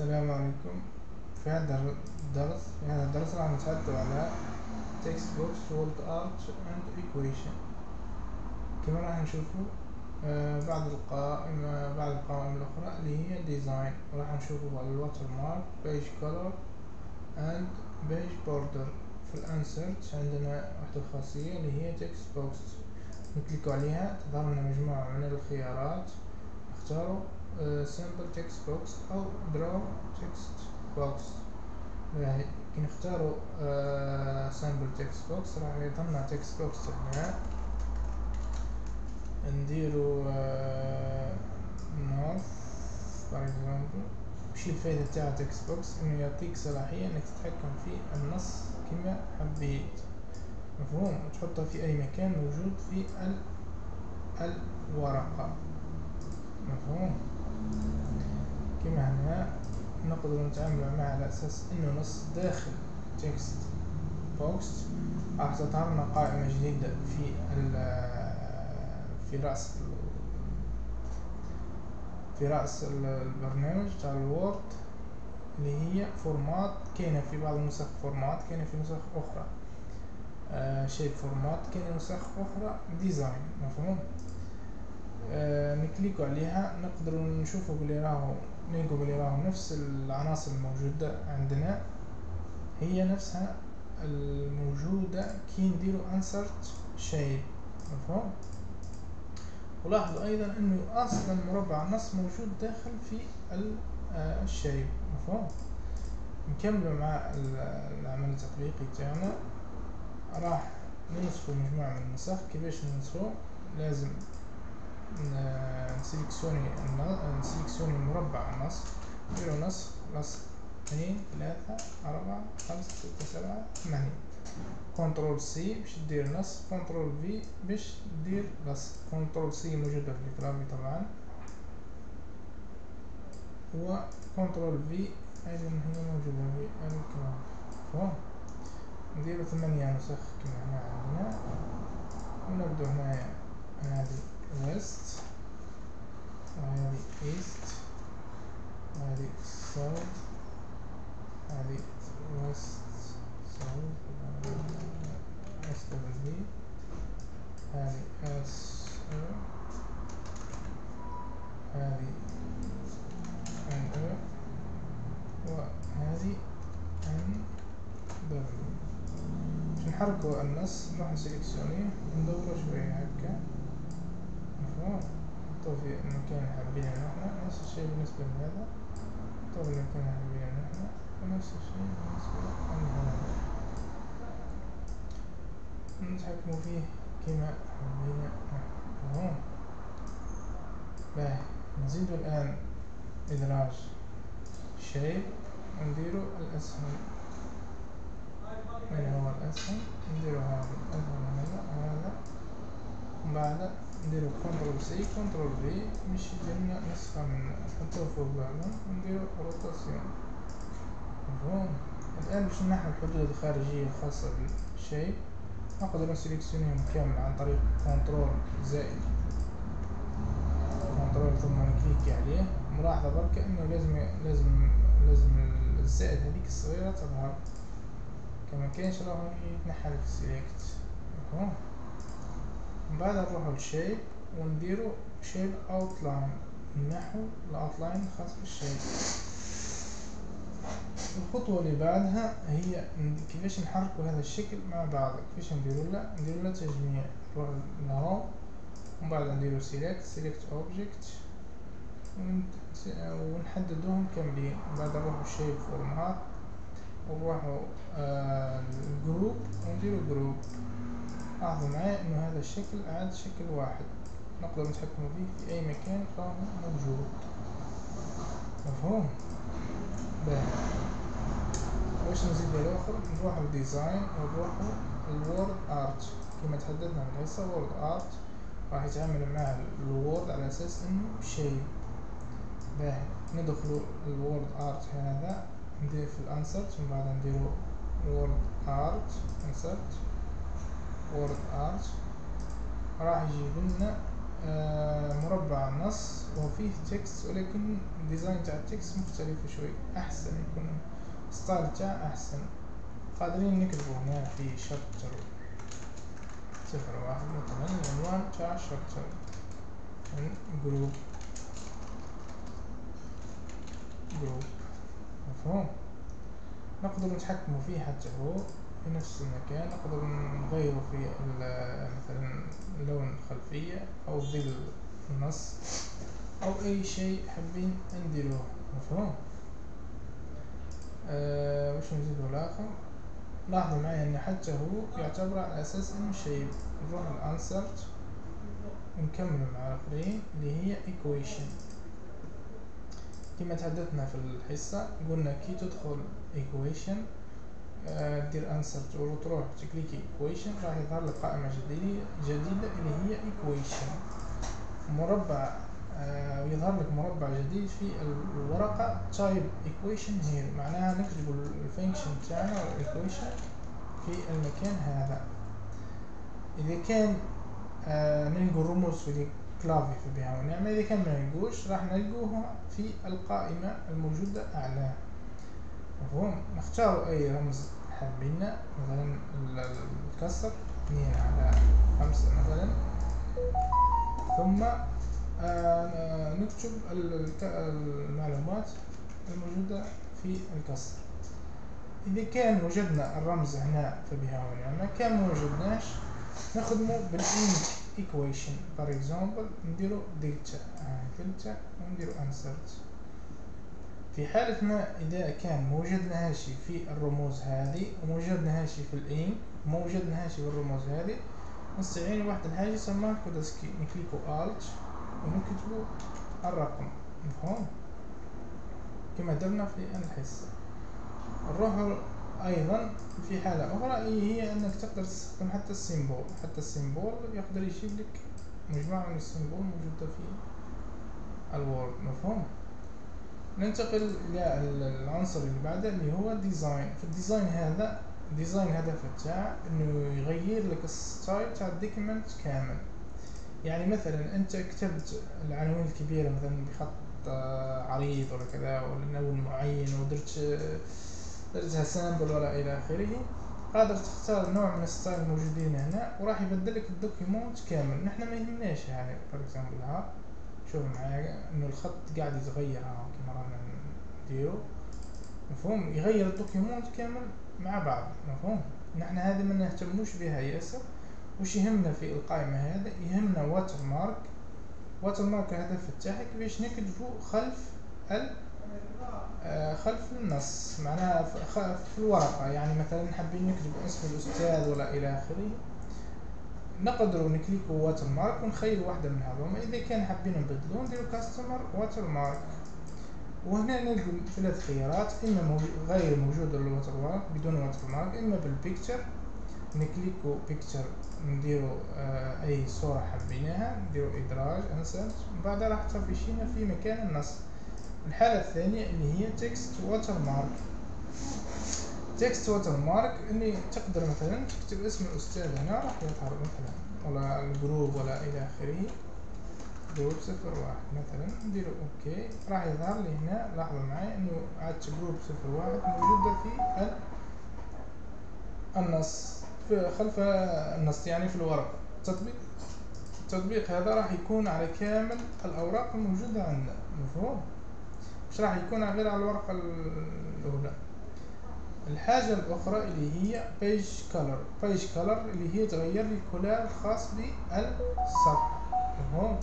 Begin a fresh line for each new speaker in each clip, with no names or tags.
السلام عليكم. في هذا الدرس في هذا الدرس راح نتحدث على text box word art and equation. كما راح نشوفوا آه بعض القائمة بعض القوائم الأخرى اللي هي design. وراح نشوفوا الواتر مارك page color and page border. في الانسرت عندنا واحدة خاصية اللي هي text box نكليكو عليها تظهر لنا مجموعة من الخيارات. اختاروا simple text box أو draw text box كي نختاروا simple text box راح يظهر text box تاعنا نديرو نورث for example وش الفايدة تاع text box إنه يعطيك صلاحية إنك تتحكم في النص كما حبيت. مفهوم؟ وتحطه في أي مكان موجود في الورقة. مفهوم؟ كما هنا نقدر نتعامل معه على أساس إنه نص داخل text box راح تظهر قائمة جديدة في في رأس في رأس البرنامج تاع ال Word اللي هي format كاينة في بعض النسخ format كاينة في نسخ أخرى. آه shape format كاينة نسخ أخرى design مفهوم؟ نكليكو عليها. نقدر نشوفو بلي راهو نلقو بلي راهو نفس العناصر الموجودة عندنا. هي نفسها الموجودة. كي نديرو insert shape مفهوم؟ ولاحظوا أيضا أنه أصلا مربع النص موجود داخل في آه، ال shape مفهوم؟ نكمل مع العمل التطبيقي تاعنا. راح ننسخو مجموعة من النسخ كيفاش ننسخو لازم نسيلكسيوني نسيلكسيوني مربع النص نديرو نص نص اثنين ثلاثة أربعة خمسة ستة سبعة ثمانية. control C باش دير نص control V باش دير نص. control C موجودة في ال clavier طبعا. و كنترول في أيضا هي موجودة في الكلافي نديرو ثمانية نسخ كما هنا عندنا. ونبدو هنايا. هذه west. وهذه east. وهذه south. هذه west. South. West هذه هذه s. هذه n وهذه n w? نحركو النص نروح نسيلكسيونيه وندورو شوية هكا. مفهوم نحطوه في المكان حابينه نحنا نفس الشيء بالنسبة لهذا. نحطوه في المكان حابينه نحنا ونفس الشيء بالنسبة لهذا نتحكمو فيه كما مفهوم باهي نزيدو الآن إدراج shape ونديرو الأسهم. من هو الأسهم؟ نديرو هذا الأسهم هذا وهذا بعد نديرو control C control V باش يجينا نسخة من نحطوه فوق بعضهم ونديرو rotation مفهوم الآن باش نحو الحدود الخارجية الخاصة بال shape نقدر نسيليكسيونيهم كامل عن طريق control زائد control ثم نكليكي عليه ملاحظة برك انه لازم لازم لازم الزائد هذيك الصغيرة تظهر كما كاينش راهو يتنحى لك ال select مفهوم بعد نروحو لل shape ونديرو shape outline نحو ال outline الخاص بال shape. الخطوة اللي بعدها هي كيفاش نحركو هذا الشكل مع بعض. كيفاش نديرو له؟ نديرو له تجميع. نروح لهو ومن بعد نديرو select select object ونحددوهم كاملين. بعد نروحو shape format ونروحو ال group ونديرو group لاحظوا معايا إنه هذا الشكل عاد شكل واحد. نقدر نتحكم فيه في أي مكان راهو موجود. مفهوم؟ باهي. واش نزيد الآخر نروحو ل design ونروحو ال Word Art. كما تحدثنا من هسه Word Art راح يتعامل مع ال Word على أساس إنه shape. باهي. ندخلو ال Word Art هذا ندير في ال insert ومن بعد نديرو Word Art insert. Word Art راح يجيب لنا آه مربع نص وفيه text ولكن ال design تاع ال text مختلف شوي. أحسن يكون style تاع أحسن. قادرين نكتبو هنا في chapter صفر واحد مثلا العنوان تاع chapter. group group مفهوم؟ نقدر نتحكم فيه حتى هو. في نفس المكان نقدر نغيره في مثلا لون الخلفية أو ظل النص أو أي شيء حابين نديروه. مفهوم؟ أه وش نزيدو الآخر؟ لاحظوا معي أن حتى هو يعتبر على أساس إنه شيء. نروح الأنسرت ونكمل مع الآخرين اللي هي equation. كما تحدثنا في الحصة قلنا كي تدخل آه، دير insert وتروح تكليكي equation راح يظهر لك قائمة جديدة جديدة اللي هي equation. مربع آه، ويظهر لك مربع جديد في الورقة type equation here معناها نكتب ال function تاعنا equation في المكان هذا. إذا كان آه نلقى الرموز في clavier في بها ونعمة إذا كان ما نلقوش راح نلقوها في القائمة الموجودة أعلى. مفهوم. نختار أي رمز حابينه. مثلا الكسر اثنين على خمسة مثلا. ثم آه نكتب المعلومات الموجودة في الكسر. إذا كان وجدنا الرمز هنا فبها ونعمة كان ما وجدناش نخدمه بالإنك equation. For example نديرو دلتا دلتا ونديرو insert في حالة ما إذا كان موجدناهاش في الرموز هذه وموجدناهاش في ال ink وموجدناهاش في الرموز هذه نستعين بواحد الحاجة يسمى code ASCII نكليكو Alt ونكتبو الرقم مفهوم؟ كما درنا في الحصة. نروح أيضا في حالة أخرى هي أنك تقدر تستخدم حتى ال symbol حتى ال symbol يقدر يجيب لك مجموعة من ال symbol موجودة في ال Word مفهوم؟ ننتقل للعنصر اللي بعده اللي هو ال design هذا design هدفه تاع إنه يغير لك ال style تاع ال document كامل. يعني مثلا أنت كتبت العناوين الكبيرة مثلا بخط عريض ولا كذا ولا لون معين ودرت درجها simple ولا إلى آخره قادر تختار نوع من ال style الموجودين هنا وراح يبدل لك ال document كامل. نحنا ما يهمناش يعني for example ها؟ شوف معايا إنه الخط قاعد يتغير ها كيما رانا نديرو مفهوم؟ يغير ال document كامل مع بعض مفهوم؟ نحنا هذه ما نهتموش بها ياسر وش يهمنا في القائمة هذا؟ يهمنا watermark watermark الهدف تاعك باش نكتبو خلف ال آه، خلف النص. معناها في الورقة. يعني مثلا حابين نكتب اسم الأستاذ ولا إلى آخره. نقدر نكليكو watermark ونخير واحدة من هذوما إذا كان حابين نبدلو نديرو custom watermark وهنا نلقى ثلاث خيارات إما موجود غير موجود ال watermark بدون watermark إما بال picture نكليكو picture نديرو آه أي صورة حابينها نديرو إدراج insert بعدها راح تفيشينا في مكان النص. الحالة الثانية اللي هي text watermark text watermark إني تقدر مثلا تكتب اسم الأستاذ هنا راح يظهر مثلا ولا ال group ولا إلى آخره. group صفر واحد مثلا. نديرو OK. راح يظهر لي هنا لاحظوا معي إنه عادة group صفر واحد موجودة في النص. في خلف النص يعني في الورق. التطبيق التطبيق هذا راح يكون على كامل الأوراق الموجودة عندنا. مفهوم؟ مش راح يكون غير على الورقة الأولى. الحاجة الأخرى اللي هي page color. page color اللي هي تغير لي ال color الخاص بالصفحة تمام؟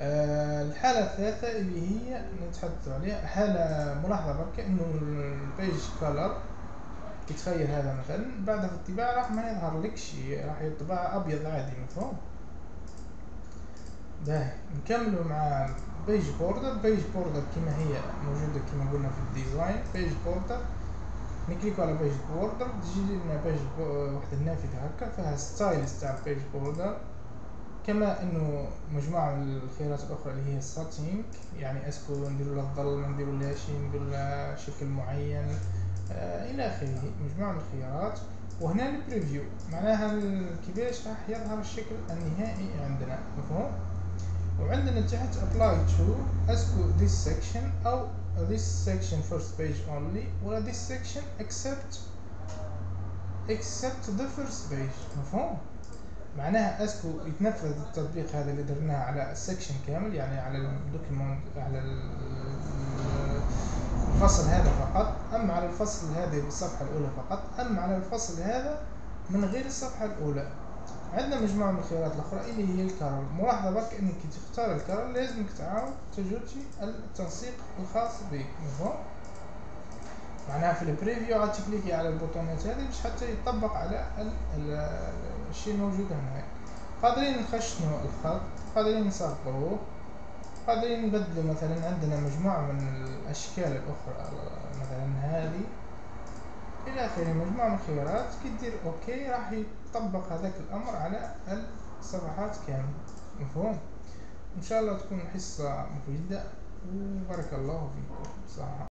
آه الحالة الثالثة اللي هي نتحدث عليها. حالة ملاحظة برك إنه ال page color يتخيل هذا مثلا. بعد في الطباعة راح ما يظهر لك شيء راح يطبع أبيض عادي مفهوم؟ باهي. نكملوا مع page border page border كما هي موجودة كما قلنا في ال design page border نكليكو على page border تجي لنا page واحد النافذة هكا فيها styles تاع page border كما إنه مجموعة من الخيارات الأخرى اللي هي setting يعني est-ce que نديرو لها الظل نديرو لها شي نديرو لها شكل معين آه إلى آخره. مجموعة من الخيارات. وهنا ال preview معناها كيفاش راح يظهر الشكل النهائي عندنا مفهوم؟ وعندنا تحت apply to est-ce que this section أو this section first page only ولا this section except except the first page. مفهوم؟ معناها est-ce que يتنفذ التطبيق هذا اللي درناه على ال section كامل يعني على ال document على الفصل هذا فقط. أم على الفصل هذه الصفحة الأولى فقط أم على الفصل هذا من غير الصفحة الأولى. عندنا مجموعة من الخيارات الأخرى اللي هي الكارل. ملاحظة برك إنك تختار الكارل لازمك تعاود تجوتي التنسيق الخاص بك. مفهوم؟ معناها في البريفيو عاد تكليكي على البوطونات هذه باش حتى يطبق على الشيء الموجود هنا قادرين نخشنوا الخط قادرين نصغروه قادرين نبدلوا مثلا عندنا مجموعة من الأشكال الأخرى مثلا هذه إلى آخره مجموعة من الخيارات كي دير ok راح يطبق هذاك الأمر على الصفحات كاملة. مفهوم؟ إن شاء الله تكون حصة مفيدة وبارك الله فيكم. صح